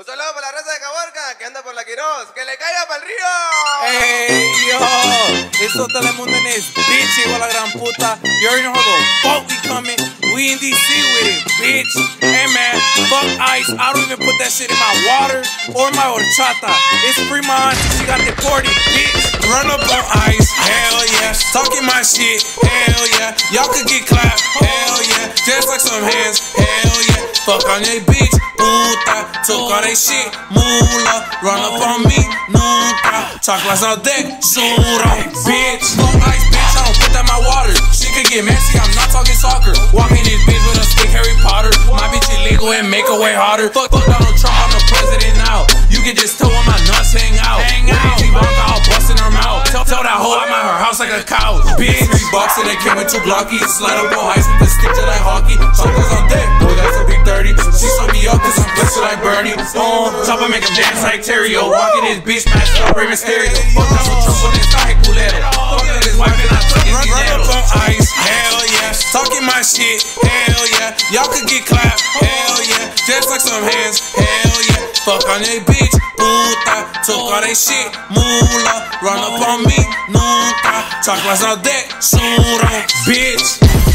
Un saludo para la raza de Caborca que anda por la Quiroz. ¡Que le caiga para el río! Hey, yo! Eso Telemundo en this bitch, de la gran puta. You already know how the fuck we coming. We in DC with it, bitch. Hey, man, fuck ice. I don't even put that shit in my water or my horchata. It's free my auntie, she got deported, bitch. Run up on ice, hell yeah. Talking my shit, hell yeah. Y'all could get clapped, hell yeah. Just like some hands. Fuck on your bitch, puta. Took all that shit, mula. Run up on me, nunca. Chocolates on deck, sura, bitch. No ice, bitch. I don't put that in my water. She could get messy, I'm not talking soccer. Walking this bitch with a stick, Harry Potter. My bitch illegal and make her way harder. Fuck, fuck Donald Trump, I'm the president now. You can just tell when my nuts. Hang out. Hoe I'm at her house like a cow. Bitch. Three bucks and they came with two blockies. Slide up on ice with the stick to like hockey. Chocolates on deck, boy, that's a big 30. She saw me up cause I'm blessed like Bernie. Boom, top I make him dance like Terrio. Walking this bitch, matched up, Rey Mysterio. Fuck Donald Trump on this guy, culero. Fuck with his wife and I took his. Run up on ice, hell yeah. Talking my shit, hell yeah. Y'all could get clapped, hell yeah. Just like some hands, hell yeah. Fuck on that bitch, puta. Took all that shit, mula. Run up on me, nunca. Chocolates on deck, sura, bitch.